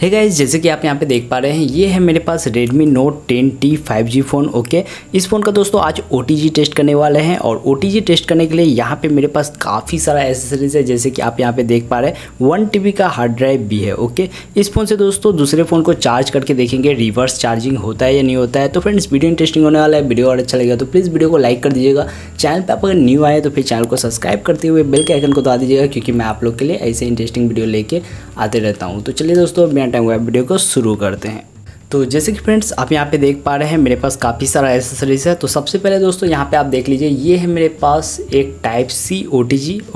है गाइज़ जैसे कि आप यहाँ पे देख पा रहे हैं, ये है मेरे पास Redmi Note 10T 5G phone okay इस फ़ोन का दोस्तों आज ओटीजी टेस्ट करने वाले हैं और ओटीजी टेस्ट करने के लिए यहाँ पे मेरे पास काफ़ी सारा एसेसरीज है, जैसे कि आप यहाँ पे देख पा रहे हैं वन टी का हार्ड ड्राइव भी है ओके इस फ़ोन से दोस्तों दूसरे फ़ोन को चार्ज करके देखेंगे रिवर्स चार्जिंग होता है या नहीं होता है। तो फ्रेंड्स वीडियो इंटरेस्टिंग होने वाला है वीडियो और अच्छा लगेगा तो प्लीज़ वीडियो को लाइक कर दीजिएगा। चैनल पर आप अगर न्यू आए तो फिर चैनल को सब्सक्राइब करते हुए बेल के आइकन को दबा दीजिएगा, क्योंकि मैं आप लोग के लिए ऐसे इंटरेस्टिंग वीडियो लेके आते रहता हूँ। तो चलिए दोस्तों टाइम वेब वीडियो को शुरू करते हैं। तो जैसे कि फ्रेंड्स आप यहाँ पे देख पा रहे हैं, मेरे पास काफ़ी सारा एसेसरीज है। तो सबसे पहले दोस्तों, यहाँ पे आप देख लीजिए, ये है मेरे पास एक टाइप सी ओ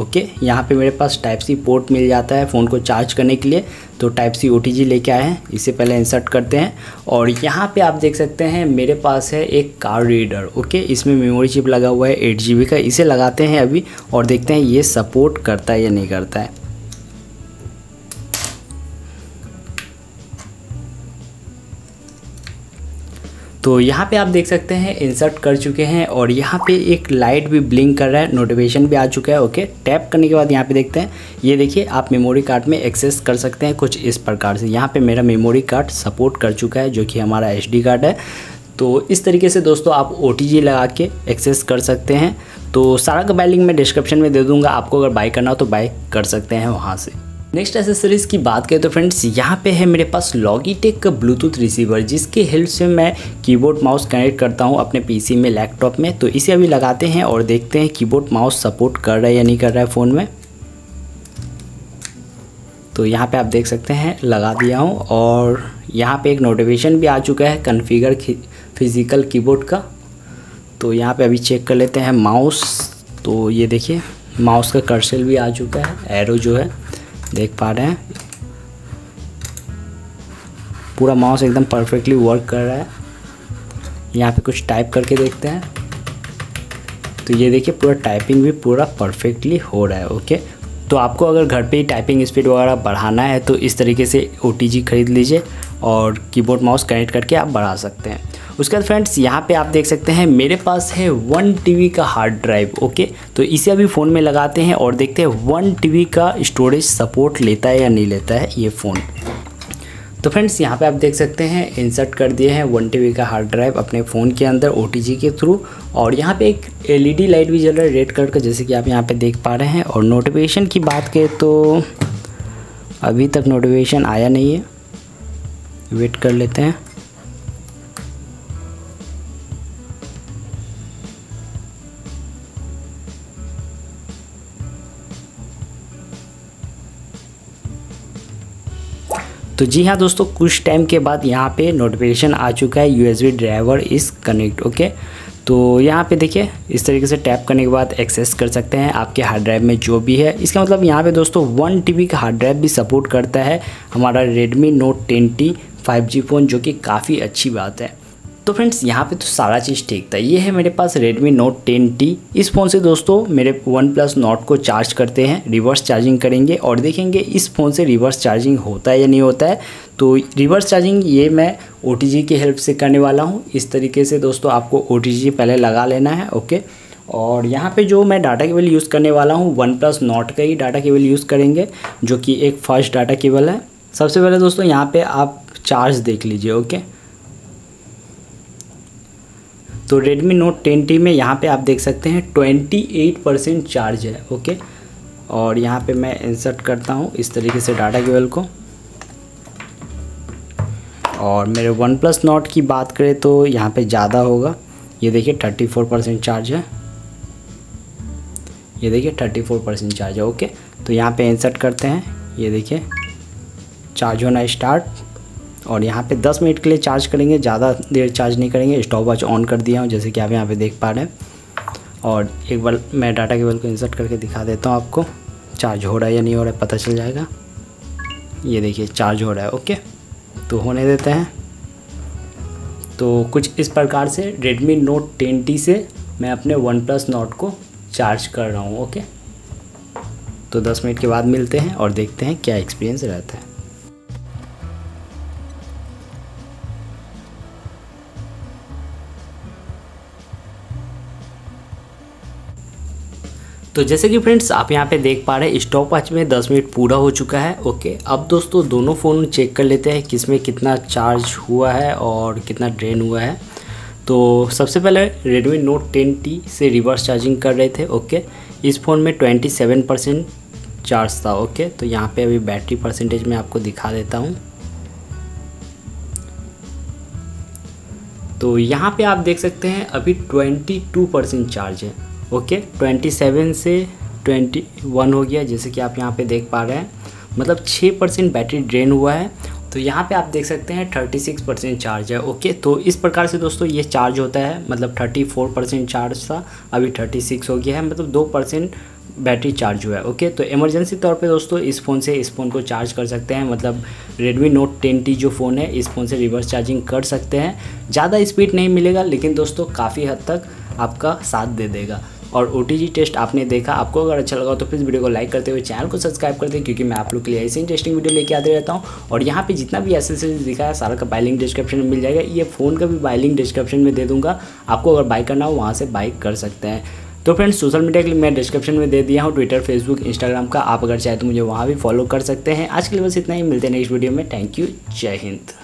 ओके यहाँ पे मेरे पास टाइप सी पोर्ट मिल जाता है फ़ोन को चार्ज करने के लिए। तो टाइप सी ओ लेके आए हैं, इसे पहले इंसर्ट करते हैं। और यहाँ पे आप देख सकते हैं, मेरे पास है एक कार रीडर ओके इसमें मेमोरी चिप लगा हुआ है एट का, इसे लगाते हैं अभी और देखते हैं ये सपोर्ट करता है या नहीं करता है। तो यहाँ पे आप देख सकते हैं इंसर्ट कर चुके हैं और यहाँ पे एक लाइट भी ब्लिंक कर रहा है नोटिफिकेशन भी आ चुका है ओके टैप करने के बाद यहाँ पे देखते हैं, ये देखिए, आप मेमोरी कार्ड में एक्सेस कर सकते हैं कुछ इस प्रकार से। यहाँ पे मेरा मेमोरी कार्ड सपोर्ट कर चुका है, जो कि हमारा एच कार्ड है। तो इस तरीके से दोस्तों आप ओटीजी लगा के एक्सेस कर सकते हैं। तो सारा का बाय लिंक मैं डिस्क्रिप्शन में दे दूँगा, आपको अगर बाई करना हो तो बाई कर सकते हैं वहाँ से। नेक्स्ट एसेसरीज़ की बात करें तो फ्रेंड्स यहाँ पे है मेरे पास लॉगीटेक का ब्लूटूथ रिसीवर जिसके हेल्प से मैं कीबोर्ड माउस कनेक्ट करता हूँ अपने पीसी में लैपटॉप में। तो इसे अभी लगाते हैं और देखते हैं कीबोर्ड माउस सपोर्ट कर रहा है या नहीं कर रहा है फ़ोन में। तो यहाँ पे आप देख सकते हैं, लगा दिया हूँ और यहाँ पे एक नोटिफिकेशन भी आ चुका है कन्फिगर फ़िज़िकल कीबोर्ड का। तो यहाँ पे अभी चेक कर लेते हैं माउस तो ये देखिए माउस का कर्सल भी आ चुका है एरो जो है। देख पा रहे हैं। पूरा माउस एकदम परफेक्टली वर्क कर रहा है। यहाँ पे कुछ टाइप करके देखते हैं। तो ये देखिए, पूरा टाइपिंग भी पूरा परफेक्टली हो रहा है ओके तो आपको अगर घर पे ही टाइपिंग स्पीड वगैरह बढ़ाना है तो इस तरीके से ओटीजी खरीद लीजिए और कीबोर्ड माउस कनेक्ट करके आप बढ़ा सकते हैं। उसके बाद फ्रेंड्स यहाँ पे आप देख सकते हैं, मेरे पास है वन टीवी का हार्ड ड्राइव ओके तो इसे अभी फ़ोन में लगाते हैं और देखते हैं वन टीवी का स्टोरेज सपोर्ट लेता है या नहीं लेता है ये फ़ोन तो फ्रेंड्स यहाँ पे आप देख सकते हैं इंसर्ट कर दिए हैं वन टी का हार्ड ड्राइव अपने फ़ोन के अंदर ओटीजी के थ्रू और यहाँ पे एक एलईडी लाइट भी जल रहा है रेड कलर का, जैसे कि आप यहाँ पे देख पा रहे हैं। और नोटिफिकेशन की बात करें तो अभी तक नोटिफिकेशन आया नहीं है। वेट कर लेते हैं। तो जी हाँ दोस्तों, कुछ टाइम के बाद यहाँ पे नोटिफिकेशन आ चुका है USB driver is connect okay तो यहाँ पे देखिए, इस तरीके से टैप करने के बाद एक्सेस कर सकते हैं आपके हार्ड ड्राइव में जो भी है। इसका मतलब यहाँ पे दोस्तों वन टी का हार्ड ड्राइव भी सपोर्ट करता है हमारा Redmi Note ten T five G phone जो कि काफ़ी अच्छी बात है। तो फ्रेंड्स, यहाँ पे तो सारा चीज़ ठीक था। ये है मेरे पास Redmi Note 10T इस फ़ोन से दोस्तों, मेरे वन प्लस नोट को चार्ज करते हैं रिवर्स चार्जिंग करेंगे और देखेंगे इस फ़ोन से रिवर्स चार्जिंग होता है या नहीं होता है। तो रिवर्स चार्जिंग ये मैं ओटीजी की हेल्प से करने वाला हूँ। इस तरीके से दोस्तों, आपको ओटीजी पहले लगा लेना है ओके और यहाँ पे जो मैं डाटा केबल यूज़ करने वाला हूँ वन प्लस नॉट का ही डाटा केबल यूज़ करेंगे, जो कि एक फ़र्स्ट डाटा केबल है। सबसे पहले दोस्तों, यहाँ पे आप चार्ज देख लीजिए ओके तो Redmi Note 10T में यहाँ पे आप देख सकते हैं 28 परसेंट चार्ज है ओके और यहाँ पे मैं इंसर्ट करता हूँ इस तरीके से डाटा केबल को। और मेरे वन प्लस नोट की बात करें तो यहाँ पे ज़्यादा होगा। ये देखिए 34 परसेंट चार्ज है। ये देखिए 34 परसेंट चार्ज है ओके तो यहाँ पे इंसर्ट करते हैं। ये देखिए चार्ज होना स्टार्ट और यहाँ पे 10 मिनट के लिए चार्ज करेंगे, ज़्यादा देर चार्ज नहीं करेंगे स्टॉप वॉच ऑन कर दिया हूँ, जैसे कि आप यहाँ पे देख पा रहे हैं। और एक बार मैं डाटा केबल को इंसर्ट करके दिखा देता हूँ आपको। चार्ज हो रहा है या नहीं हो रहा है, पता चल जाएगा। ये देखिए चार्ज हो रहा है ओके तो होने देते हैं। तो कुछ इस प्रकार से Redmi Note 10T से मैं अपने वन प्लस नोट को चार्ज कर रहा हूँ ओके तो 10 मिनट के बाद मिलते हैं और देखते हैं क्या एक्सपीरियंस रहता है। तो जैसे कि फ्रेंड्स, आप यहाँ पे देख पा रहे हैं, स्टॉप वॉच में 10 मिनट पूरा हो चुका है। ओके, अब दोस्तों दोनों फ़ोन चेक कर लेते हैं किसमें कितना चार्ज हुआ है और कितना ड्रेन हुआ है। तो सबसे पहले Redmi Note 10T से रिवर्स चार्जिंग कर रहे थे, ओके। इस फ़ोन में 27 परसेंट चार्ज था, ओके। तो यहाँ पे अभी बैटरी परसेंटेज में आपको दिखा देता हूँ। तो यहाँ पे आप देख सकते हैं, अभी 22 परसेंट चार्ज है। ओके 27 से 21 हो गया, जैसे कि आप यहाँ पे देख पा रहे हैं। मतलब 6 परसेंट बैटरी ड्रेन हुआ है। तो यहाँ पे आप देख सकते हैं 36 परसेंट चार्ज है, ओके? तो इस प्रकार से दोस्तों ये चार्ज होता है मतलब 34 परसेंट चार्ज था, अभी 36 हो गया है मतलब दो परसेंट बैटरी चार्ज हुआ है, ओके? तो इमरजेंसी तौर पे दोस्तों इस फ़ोन से इस फ़ोन को चार्ज कर सकते हैं मतलब Redmi Note 10T जो फ़ोन है, इस फ़ोन से रिवर्स चार्जिंग कर सकते हैं। ज़्यादा स्पीड नहीं मिलेगा, लेकिन दोस्तों काफ़ी हद तक आपका साथ दे देगा। और ओ टेस्ट आपने देखा। आपको अगर अच्छा लगा तो प्लीज़ वीडियो को लाइक करते हुए चैनल को सब्सक्राइब कर दें, क्योंकि मैं आप लोग के लिए ऐसी इंटरेस्टिंग वीडियो लेके आते रहता हूँ। और यहाँ पे जितना भी एसेसरीज दिखा है, सारा का बाइलिंग डिस्क्रिप्शन में मिल जाएगा। ये फ़ोन का भी बाइलिंग डिस्क्रिप्शन में दे दूँगा। आपको अगर बाई करना हो, वहाँ से बाइक कर सकते हैं। तो फ्रेंड्स सोशल मीडिया के लिए मैं डिस्क्रिप्शन में दे दिया हूँ। ट्विटर फेसबुक इंस्टाग्राम का, आप अगर चाहे तो मुझे वहाँ भी फॉलो कर सकते हैं। आज के लिए बस इतना ही। मिलते हैं नेक्स्ट वीडियो में। थैंक यू जय हिंद।